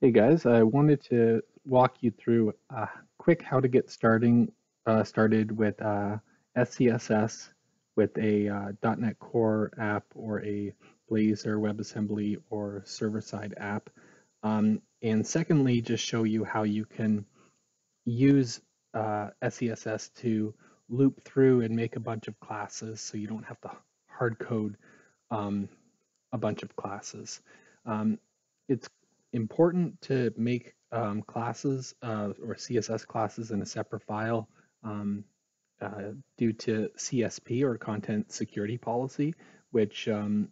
Hey guys, I wanted to walk you through a quick how to get starting uh, started with uh, SCSS with a uh, .NET Core app or a Blazor WebAssembly or server-side app. Um, and secondly, just show you how you can use uh, SCSS to loop through and make a bunch of classes so you don't have to hard code um, a bunch of classes. Um, it's important to make um, classes uh, or CSS classes in a separate file um, uh, due to CSP or content security policy, which um,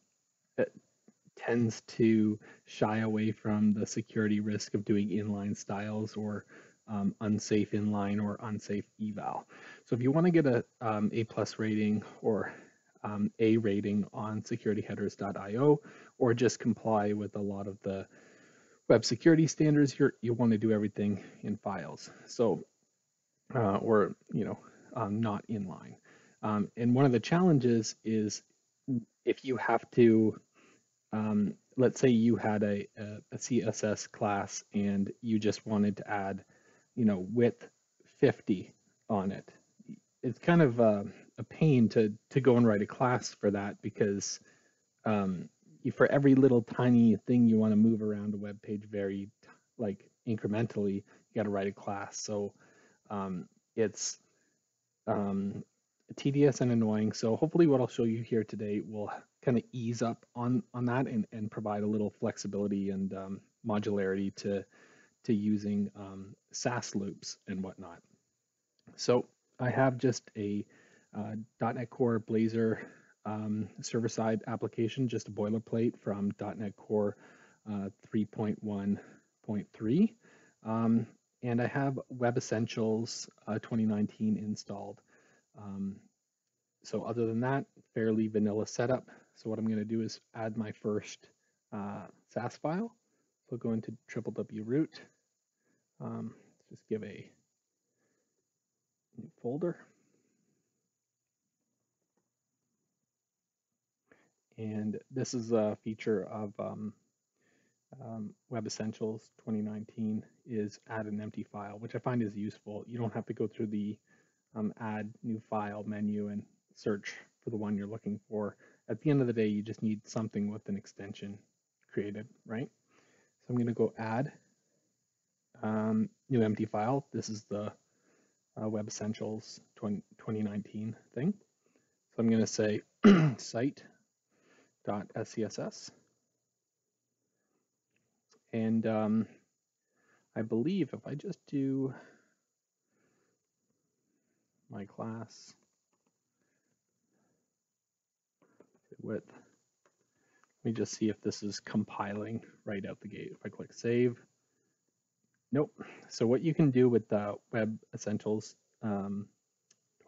tends to shy away from the security risk of doing inline styles or um, unsafe inline or unsafe eval. So if you want to get a um, A plus rating or um, A rating on securityheaders.io or just comply with a lot of the web security standards, you you want to do everything in files. So, uh, or, you know, um, not inline. Um, and one of the challenges is if you have to, um, let's say you had a, a, a, CSS class and you just wanted to add, you know, width 50 on it. It's kind of a, a pain to, to go and write a class for that because um, for every little tiny thing you want to move around a web page very like incrementally, you got to write a class. So um, it's um, tedious and annoying. So hopefully what I'll show you here today will kind of ease up on, on that and, and provide a little flexibility and um, modularity to, to using um, Sass loops and whatnot. So I have just a uh, .NET Core Blazor um, server-side application, just a boilerplate from .NET Core uh, 3.1.3. Um, and I have Web Essentials uh, 2019 installed. Um, so other than that, fairly vanilla setup. So what I'm going to do is add my first uh, Sass file. So go into triple W root. Um, just give a new folder. And this is a feature of um, um, Web Essentials 2019 is add an empty file, which I find is useful. You don't have to go through the um, add new file menu and search for the one you're looking for. At the end of the day, you just need something with an extension created, right? So I'm going to go add um, new empty file. This is the uh, Web Essentials 20, 2019 thing. So I'm going to say site .scss. And um, I believe if I just do my class width, let me just see if this is compiling right out the gate. If I click save, nope. So what you can do with the Web Essentials um,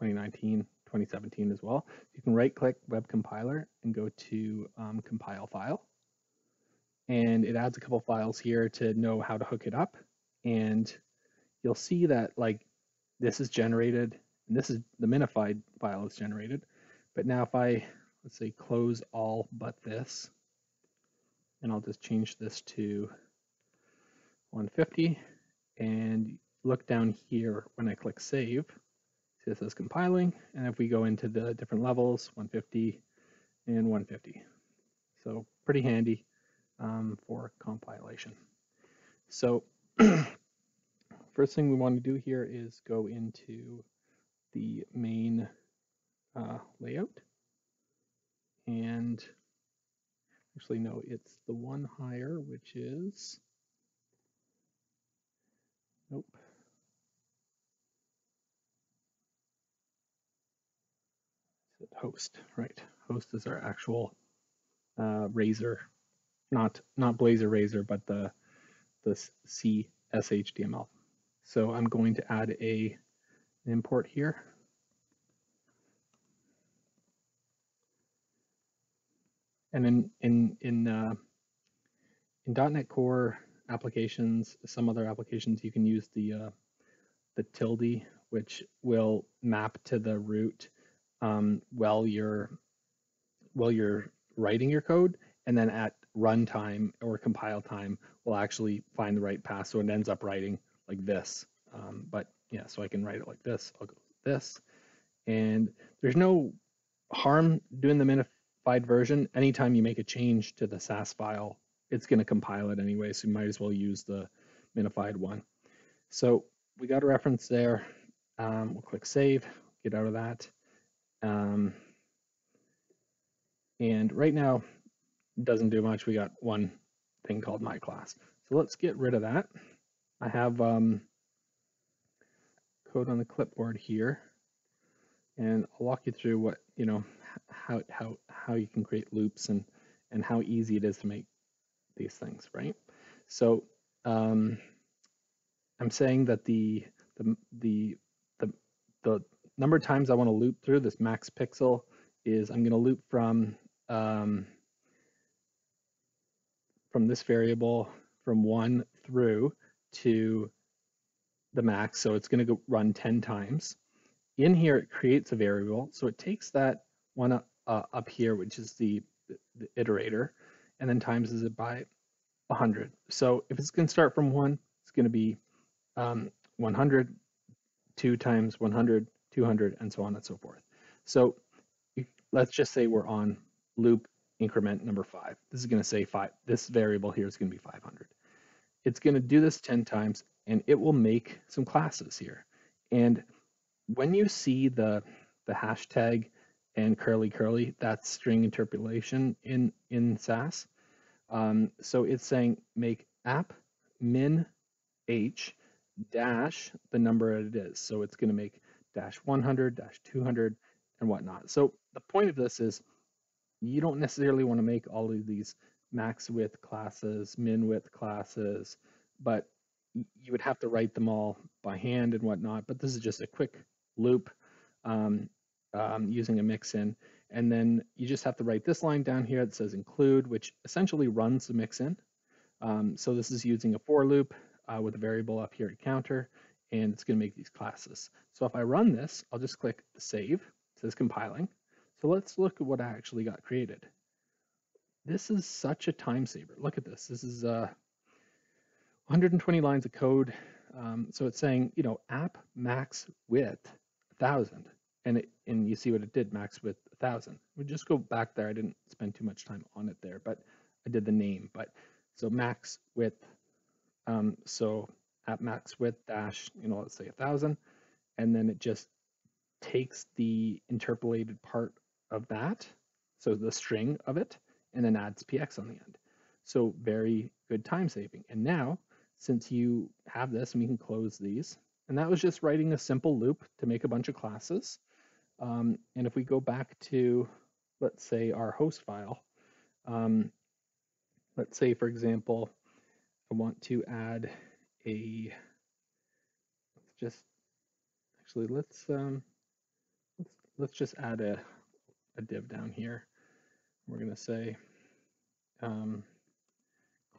2019 2017 as well. You can right click web compiler and go to um, compile file. And it adds a couple files here to know how to hook it up. And you'll see that like this is generated and this is the minified file is generated. But now if I, let's say close all but this, and I'll just change this to 150 and look down here when I click save, this is compiling, and if we go into the different levels, 150 and 150. So pretty handy um, for compilation. So first thing we want to do here is go into the main uh, layout. And actually, no, it's the one higher, which is, nope, host, right? Host is our actual uh, Razor, not not Blazor Razor, but the the C SHTML. So I'm going to add a import here. And in in in uh, in .NET Core applications, some other applications, you can use the uh, the tilde, which will map to the root um, while you're while you're writing your code, and then at runtime or compile time will actually find the right path. So it ends up writing like this. Um, but yeah, so I can write it like this. I'll go this. And there's no harm doing the minified version. Anytime you make a change to the Sass file, it's going to compile it anyway. So you might as well use the minified one. So we got a reference there. Um, we'll click save, get out of that. Um, and right now, doesn't do much. We got one thing called my class. So let's get rid of that. I have um, code on the clipboard here, and I'll walk you through what, you know, how, how, how you can create loops and, and how easy it is to make these things, right? So um, I'm saying that the, the, the, the, the number of times I want to loop through this max pixel is I'm going to loop from um, from this variable from one through to the max. So it's going to run 10 times. In here, it creates a variable. So it takes that one up, uh, up here, which is the, the iterator, and then times it by 100. So if it's going to start from one, it's going to be um, 100, 2 times 100, 200, and so on and so forth. So let's just say we're on loop increment number five. This is going to say five. This variable here is going to be 500. It's going to do this 10 times, and it will make some classes here. And when you see the the hashtag and curly curly, that's string interpolation in in Sass. Um, so it's saying make app min h dash the number it is. So it's going to make dash 100, dash 200, and whatnot. So the point of this is you don't necessarily want to make all of these max width classes, min width classes, but you would have to write them all by hand and whatnot. But this is just a quick loop um, um, using a mixin. And then you just have to write this line down here that says include, which essentially runs the mixin. Um, so this is using a for loop uh, with a variable up here at counter, and it's going to make these classes. So if I run this, I'll just click save. It says compiling. So let's look at what I actually got created. This is such a time saver. Look at this. This is uh, 120 lines of code. Um, so it's saying, you know, app max width 1,000. And, it, and you see what it did, max width 1,000. We just go back there. I didn't spend too much time on it there, but I did the name. But so max width, um, so app max width dash, you know, let's say a 1,000. And then it just takes the interpolated part of that, so the string of it, and then adds px on the end. So very good time saving. And now, since you have this, we can close these, and that was just writing a simple loop to make a bunch of classes. Um, and if we go back to, let's say, our host file, um, let's say, for example, I want to add a, let's just, actually, let's, um, let's, let's just add a, a div down here. We're going to say um,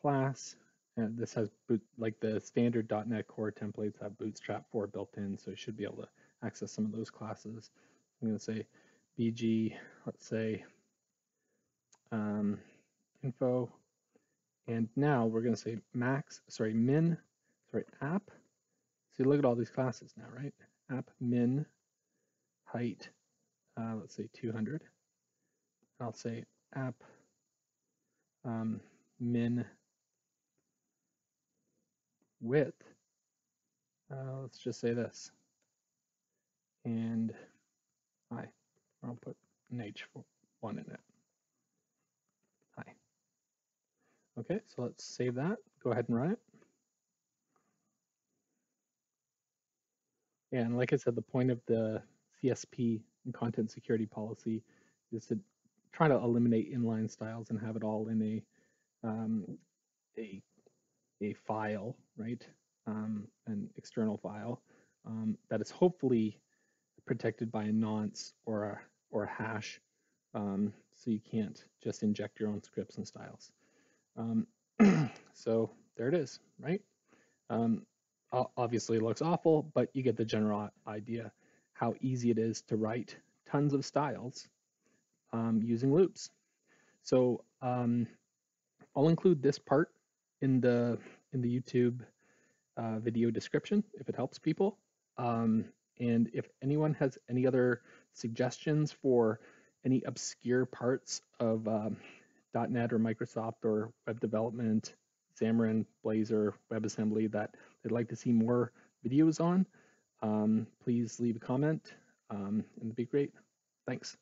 class, and this has boot, like the standard .NET Core templates have Bootstrap 4 built in, so you should be able to access some of those classes. I'm to say bg, let's say um, info, and now we're going to say max, sorry, min, sorry, app. See, look at all these classes now, right? App min height uh, let's say 200. I'll say app um, min width. Uh, let's just say this. And hi, I'll put an H1 in it. Hi. Okay, so let's save that. Go ahead and run it. And like I said, the point of the CSP and content security policy is to try to eliminate inline styles and have it all in a um, a a file, right? Um, an external file um, that is hopefully protected by a nonce or a or a hash, um, so you can't just inject your own scripts and styles. Um, so there it is, right? Obviously, looks awful, but you get the general idea how easy it is to write tons of styles um, using loops. So um, I'll include this part in the in the YouTube uh, video description if it helps people. Um, and if anyone has any other suggestions for any obscure parts of um, .NET or Microsoft or web development, Xamarin, Blazor, WebAssembly that they'd like to see more videos on, um, please leave a comment um, and it'd be great. Thanks.